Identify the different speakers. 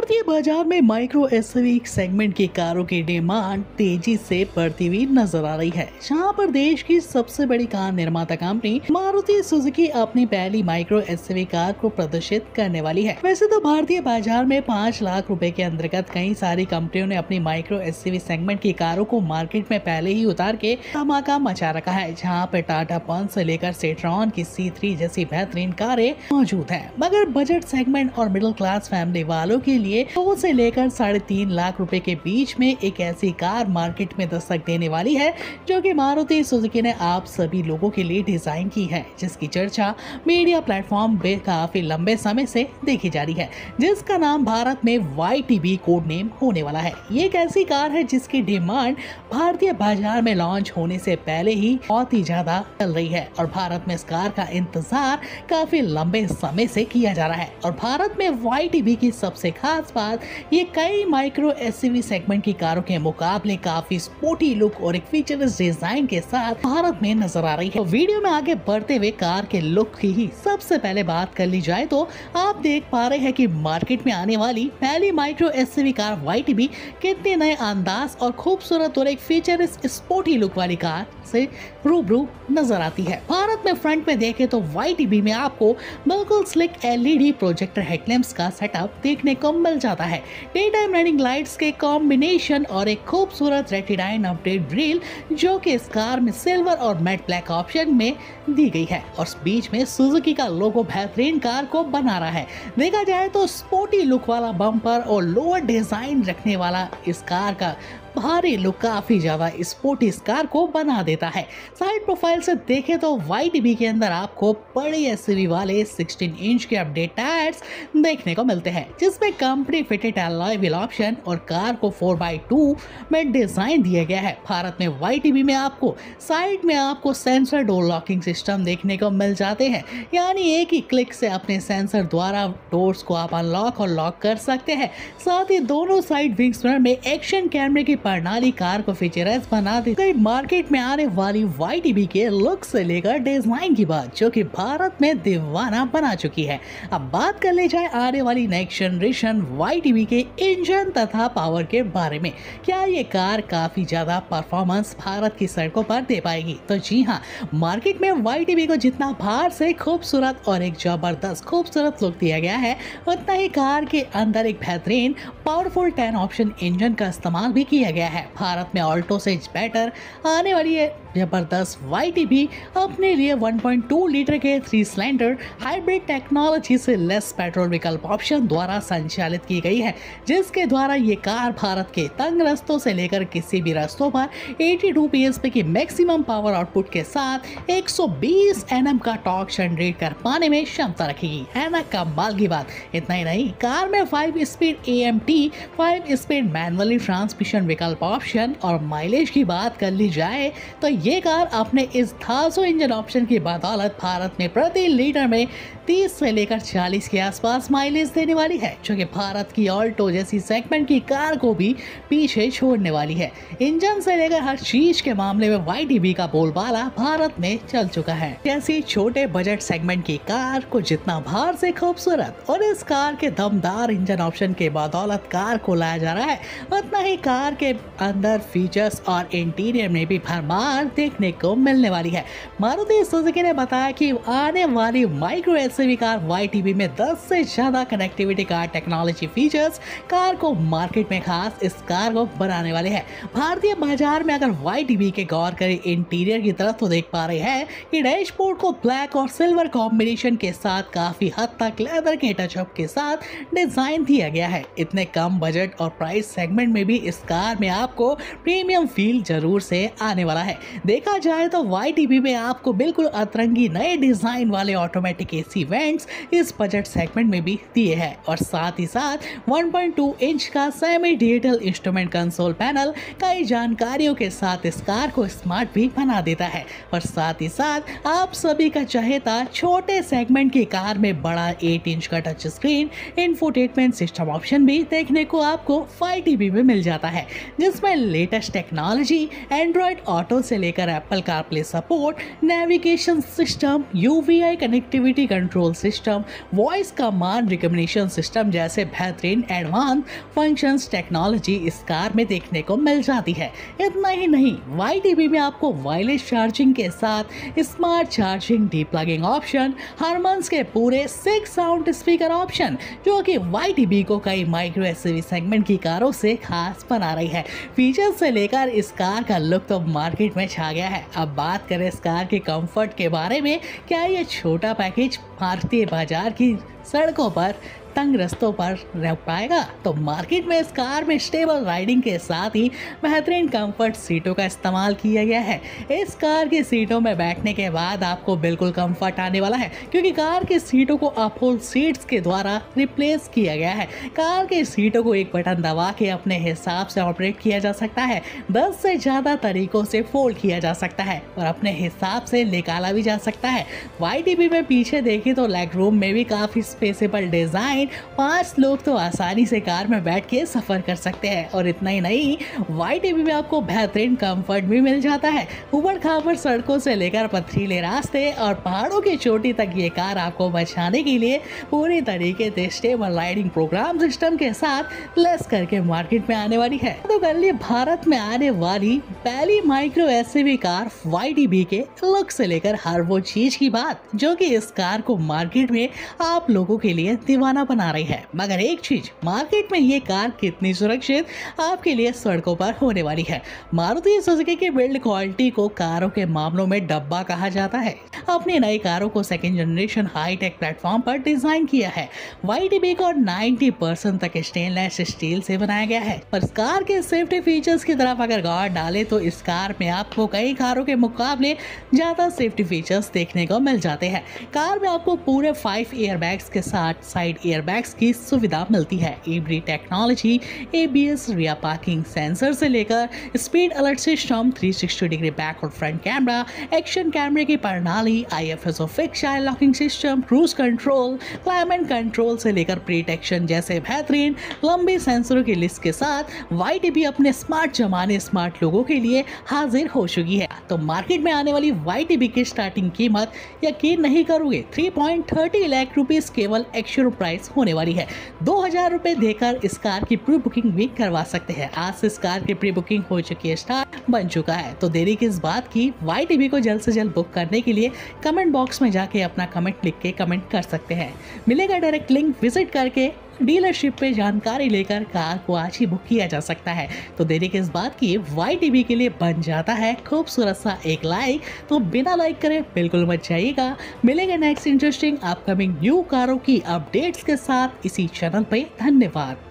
Speaker 1: भारतीय बाज़ार में माइक्रो एसयूवी सेगमेंट की कारों की डिमांड तेज़ी से बढ़ती हुई नज़र आ रही है। जहाँ पर देश की सबसे बड़ी कार निर्माता कंपनी मारुति सुजुकी अपनी पहली माइक्रो एसयूवी कार को प्रदर्शित करने वाली है। वैसे तो भारतीय बाज़ार में पाँच लाख रुपए के अंतर्गत कई सारी कंपनियों ने अपनी माइक्रो एस सेगमेंट की कारों को मार्केट में पहले ही उतार के धमाका मचा रखा है, जहाँ पे टाटा पंच से लेकर सेट्रॉन की सी जैसी बेहतरीन कारें मौजूद है। मगर बजट सेगमेंट और मिडिल क्लास फैमिली वालों के लिए दो से लेकर साढ़े तीन लाख रुपए के बीच में एक ऐसी कार मार्केट में दस्तक देने वाली है, जो कि मारुति सुजुकी ने आप सभी लोगों के लिए डिज़ाइन की है, जिसकी चर्चा मीडिया प्लेटफॉर्म पे काफ़ी लंबे समय से देखी जा रही है, जिसका नाम भारत में वाई कोड नेम होने वाला है। ये एक ऐसी कार है जिसकी डिमांड भारतीय बाज़ार में लॉन्च होने से पहले ही बहुत ही ज़्यादा चल रही है, और भारत में इस कार का इंतज़ार काफ़ी लंबे समय से किया जा रहा है, और भारत में वाई की सबसे खास बात ये कई माइक्रो एस सेगमेंट की कारों के मुकाबले काफ़ी स्पोर्टी लुक और एक फीचरलेस डिज़ाइन के साथ भारत में नज़र आ रही है। तो वीडियो में आगे बढ़ते हुए कार के लुक की ही सबसे पहले बात कर ली जाए तो आप देख पा रहे हैं कि मार्केट में आने वाली पहली माइक्रो एस कार वाई कितने नए अंदाज और खूबसूरत और एक फीचर स्पोर्टी लुक वाली कार से रूबरू नज़र आती है। भारत में फ्रंट में देखे तो वाई में आपको बिल्कुल स्लिक एलईडी प्रोजेक्टर हेडलैम्प्स का सेटअप देखने को मिल जाता है। डे टाइम रनिंग लाइट्स के कॉम्बिनेशन और एक खूबसूरत रेटिडाइन अपडेट ग्रिल जो कि इस कार में सिल्वर और मेट ब्लैक ऑप्शन में दी गई है और बीच में सुजुकी का लोगो बेहतरीन कार को बना रहा है। देखा जाए तो स्पोर्टी लुक वाला बम्पर और लोअर डिज़ाइन रखने वाला इस कार का भारी लुक काफ़ी ज़्यादा स्पोर्टी कार को बना देता है। साइड प्रोफ़ाइल से देखें तो वाई के अंदर आपको बड़े एस वाले 16 इंच के अपडेट टायर्स देखने को मिलते हैं, जिसमें company fitted alloy wheel option और कार को 4x2 में डिज़ाइन दिया गया है। भारत में वाईटीबी में आपको साइड में आपको सेंसर डोर लॉकिंग सिस्टम देखने को मिल जाते हैं। यानी एक ही क्लिक से अपने सेंसर द्वारा डोर्स को आप अनलॉक और लॉक कर सकते हैं। साथ ही दोनों साइड विंग्स में एक्शन कैमरे की प्रणाली कार को फीचराइज बना दी। गई मार्केट में आने वाली वाई के लुक से लेकर डिज़ाइन की बात, जो कि भारत में दीवाना बना चुकी है। अब बात कर ले जाए आने वाली नेक्स्ट जनरेशन वाई के इंजन तथा पावर के बारे में। क्या ये कार काफ़ी ज़्यादा परफॉर्मेंस भारत की सड़कों पर दे पाएगी? तो जी हाँ मार्केट में वाई को जितना बाहर से खूबसूरत और एक ज़बरदस्त खूबसूरत लुक दिया गया है, उतना ही कार के अंदर एक बेहतरीन पावरफुल टेन ऑप्शन इंजन का इस्तेमाल भी किया गया है। भारत में ऑल्टो से बेटर आने वाली है। ज़बरदस्त वाई भी अपने लिए 1.2 लीटर के थ्री सिलेंडर हाइब्रिड टेक्नोलॉजी से लेस पेट्रोल विकल्प ऑप्शन द्वारा संचालित की गई है। जिसके द्वारा ये कार भारत के तंग रस्तों से लेकर किसी भी रस्तों पर 82 पीएसपी की मैक्सिमम पावर आउटपुट के साथ 120 एनएम का टॉर्क जनरेट कर पाने में क्षमता रखेगी। है ना, कमाल की बात। इतना ही नहीं, कार में five speed A M T five speed manually transmission विकल्प ऑप्शन और माइलेज की बात कर ली जाए तो ये कार अपने इस धासो इंजन ऑप्शन की बदौलत भारत में प्रति लीटर में 30 से लेकर 40 के आसपास माइलेज देने वाली है, जो कि भारत की ऑल्टो जैसी सेगमेंट की कार को भी पीछे छोड़ने वाली है। इंजन से लेकर हर चीज़ के मामले में वाईटीबी का बोलबाला भारत में चल चुका है। जैसी छोटे बजट सेगमेंट की कार को जितना बाहर से खूबसूरत और इस कार के दमदार इंजन ऑप्शन के बदौलत कार को लाया जा रहा है, उतना ही कार के अंदर फीचर्स और इंटीरियर में भी भरमार देखने को मिलने वाली है। मारुति सुजुकी ने बताया कि आने वाली माइक्रो एसयूवी कार वाई में 10 से ज़्यादा connectivity car technology features car को मार्केट में खास इस कार को बनाने वाले हैं। भारतीय बाज़ार में अगर वाई के गौर करें इंटीरियर की तरफ़ तो देख पा रहे हैं कि डैशबोर्ड को ब्लैक और सिल्वर कॉम्बिनेशन के साथ काफ़ी हद तक लेदर के टचअप के साथ डिज़ाइन दिया गया है। इतने कम बजट और प्राइस सेगमेंट में भी इस कार में आपको प्रीमियम फील ज़रूर से आने वाला है। देखा जाए तो वाई में आपको बिल्कुल अतरंगी नए डिज़ाइन वाले ऑटोमेटिक एसी वेंट्स इस बजट सेगमेंट में भी दिए हैं। और साथ ही साथ 1.2 इंच का semi digital instrument console panel कई जानकारियों के साथ इस कार को स्मार्ट भी बना देता है। और साथ ही साथ आप सभी का चाहेता छोटे सेगमेंट की कार में बड़ा 8 इंच का touch screen infotainment system option भी देखने को आपको फाइव में मिल जाता है। जिसमें लेटेस्ट टेक्नोलॉजी एंड्रॉयड ऑटो से लेकर Apple CarPlay support navigation system UVI connectivity control system voice command recommendation system जैसे बेहतरीन एडवांस फ़ंक्शंस टेक्नोलॉजी इस कार में देखने को मिल जाती है। इतना ही नहीं वाई में आपको वायरलेस चार्जिंग के साथ smart charging D plugging option Harman's के पूरे सिक्स साउंड स्पीकर ऑप्शन जो कि वाईटीबी को कई माइक्रो एस सेगमेंट की कारों से खास बना रही है। फीचर से लेकर इस कार का लुक तो मार्केट में छा गया है। अब बात करें इस कार के कंफर्ट के बारे में, क्या ये छोटा पैकेज भारतीय बाज़ार की सड़कों पर तंग रस्तों पर रह पाएगा। तो मार्केट में इस कार में स्टेबल राइडिंग के साथ ही बेहतरीन कंफर्ट सीटों का इस्तेमाल किया गया है। इस कार की सीटों में बैठने के बाद आपको बिल्कुल कंफर्ट आने वाला है, क्योंकि कार की सीटों को अपोल सीट्स के द्वारा रिप्लेस किया गया है। कार के सीटों को एक बटन दबा के अपने हिसाब से ऑपरेट किया जा सकता है, दस से ज़्यादा तरीकों से फोल्ड किया जा सकता है और अपने हिसाब से निकाला भी जा सकता है। वाई में पीछे देखें तो लेग रूम में भी काफ़ी स्पेसेबल डिज़ाइन पाँच लोग तो आसानी से कार में बैठ के सफ़र कर सकते हैं। और इतना ही नहीं वाई टीवी में आपको बेहतरीन कंफर्ट भी मिल जाता है। उबड़ खाबड़ सड़कों से लेकर पथरीले रास्ते और पहाड़ों की चोटी तक ये कार आपको बचाने के लिए पूरी तरीके से स्टेबल राइडिंग प्रोग्राम सिस्टम के साथ लेस करके मार्केट में आने वाली है। तो कर लिए भारत में आने वाली पहली माइक्रो एस कार वाईटीबी के लुक से लेकर हर वो चीज़ की बात, जो कि इस कार को मार्केट में आप लोगों के लिए दीवाना बना रही है। मगर एक चीज़, मार्केट में ये कार कितनी सुरक्षित आपके लिए सड़कों पर होने वाली है। मारुति सुजुकी की बिल्ड क्वालिटी को कारों के मामलों में डब्बा कहा जाता है। अपनी नई कारों को second generation high tech platform पर डिज़ाइन किया है। वाई को 90 परसेंट तक स्टेनलेस स्टील से बनाया गया है। पर इस कार के सेफ्टी फीचर्स की तरफ़ अगर गौर डाले तो इस कार में आपको कई कारों के मुकाबले ज़्यादा सेफ्टी फीचर्स देखने को मिल जाते हैं। कार में आपको पूरे फाइव एयर के साथ साइड एयर एयरबैग्स की सुविधा मिलती है। Ebury technology, ABS rear parking sensor से लेकर speed alert system 360 degree back और फ्रंट कैमरा, एक्शन कैमरे की प्रणाली IFSO fix locking system cruise control climate control से लेकर प्रीटेक्शन जैसे बेहतरीन लंबी सेंसरों की लिस्ट के साथ वाई भी अपने स्मार्ट जमाने स्मार्ट लोगों के लिए हाजिर हो चुकी है। तो मार्केट में आने वाली वाई की स्टार्टिंग कीमत यकीन नहीं करोगे 3.30 लाख रुपीस केवल एक्चुअल प्राइस होने वाली है। दो हज़ार रुपए देकर इस कार की प्री बुकिंग भी करवा सकते हैं। आज से इस कार की प्री बुकिंग हो चुकी है स्टार्ट बन चुका है। तो देरी किस बात की वाई टीवी को जल्द से जल्द बुक करने के लिए कमेंट बॉक्स में जाके अपना कमेंट लिख के कमेंट कर सकते हैं। मिलेगा डायरेक्ट लिंक विज़िट करके। डीलरशिप पे जानकारी लेकर कार को आज ही बुक किया जा सकता है। तो देरी किस बात की वाई के लिए बन जाता है खूबसूरत सा एक लाइक तो बिना लाइक करे बिल्कुल मत जाइएगा। मिलेंगे नेक्स्ट इंटरेस्टिंग अपकमिंग न्यू कारों की अपडेट्स के साथ। इसी चैनल पे धन्यवाद।